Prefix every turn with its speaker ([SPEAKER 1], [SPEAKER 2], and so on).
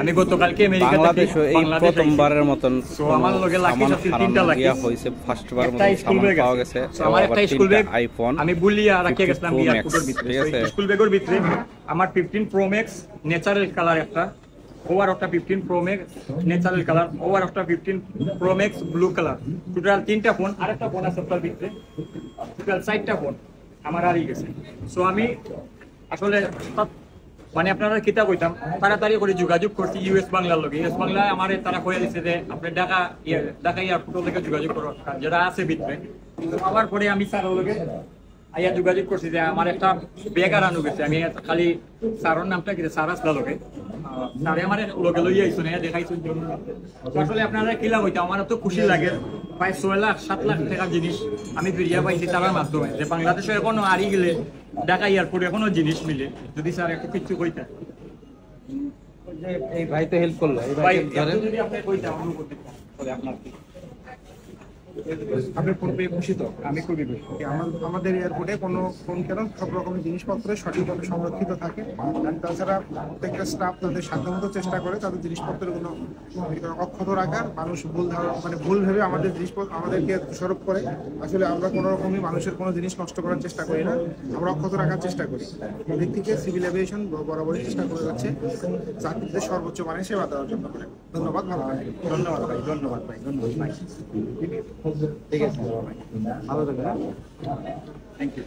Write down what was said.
[SPEAKER 1] আমি গতকালকে আমেরিকা
[SPEAKER 2] বাংলাদেশে এই প্রথমবারের মতন
[SPEAKER 1] আমার লগে লাকি সাথে তিনটা লাকি।
[SPEAKER 2] হয়েছে ফার্স্টবার
[SPEAKER 1] স্কুল
[SPEAKER 2] সামান পাওয়া গেছে।
[SPEAKER 1] আমার একটা স্কুল ব্যাগ
[SPEAKER 2] আইফোন
[SPEAKER 1] আমি বলিয়া রাখিয়ে গেছিলাম
[SPEAKER 2] 52
[SPEAKER 1] বিয়ার কোটের ভিতরে। স্কুল ব্যাগের ভিতরে আমার 15 প্রো ম্যাক্স ন্যাচারাল কালার একটা। ওভার একটা 15 প্রো ম্যাক্স ন্যাচারাল কালার ওভার একটা 15 pro max blue colour total তিনটা ফোন আরেকটা ফোন আছে তার ভিতরে। টোটাল চারটা ফোন আমার হারিয়ে গেছে। সো আমি আসলে মানে আপনারা কিতা কইতাম তাড়াতাড়ি করে যোগাযোগ করছি ইউএস বাংলার লগে। ইউএস বাংলায় আমার তারা কয়ে দিছে যে, আপনি ঢাকা ইয়ে ঢাকা এয়ারপোর্ট থেকে যোগাযোগ করো যারা আছে ভিতরে আবার পরে আমি স্যারের লগে আইয়া যোগাযোগ করছি যে, আমার একটা বেগার আনু গেছে, আমি খালি স্যারের নামটা কি স্যার আসলা লগে। স্যারে আমার লগে লইয়া আইসো না দেখাইছো আসলে আপনারা কি লাভ আমার তো খুশি লাগে। প্রায় ছয় লাখ সাত লাখ টাকার জিনিস আমি ফিরিয়া পাইছি তার মাধ্যমে। যে বাংলাদেশে এখনও হারিয়ে গেলে ঢাকা এয়ারপোর্ট এখনও জিনিস মিলে। যদি স্যার একটু কিছু কইতা।
[SPEAKER 3] এই ভাই তো হেল্প করল এই
[SPEAKER 1] ভাই যদি আপনি কইতা তাহলে আপনার?
[SPEAKER 4] আপনি পেয়ে খুশি
[SPEAKER 1] আমি খুশি
[SPEAKER 4] আমার- আমাদের এয়ারপোর্টে কোনো ফোন কেন, সব রকমের জিনিসপত্র সঠিকভাবে সংরক্ষিত থাকে। তাছাড়া প্রত্যেকটা স্টাফ তাদের সাধ্যমতো চেষ্টা করে তাদের জিনিসপত্রগুলো অক্ষত রাখার। মানুষ ভুল ধারণা মানে ভুল ভেবে আমাদের জিনিসপত্র, আমাদেরকে দোষারোপ করে। আসলে আমরা কোনো রকমই মানুষের কোনো জিনিস নষ্ট করার চেষ্টা করি না। আমরা অক্ষত রাখার চেষ্টা করি। এদিক থেকে সিভিল এভিয়েশন বরাবরই চেষ্টা করে যাচ্ছে। যাত্রীদের সর্বোচ্চ মানে সেবা দেওয়ার জন্য করে। ধন্যবাদ, ভালো
[SPEAKER 1] ধন্যবাদ ভাই ধন্যবাদ ভাই ধন্যবাদ ভাই।
[SPEAKER 3] ঠিক আছে ভালো থাকবেন হ্যাঁ?
[SPEAKER 1] Thank you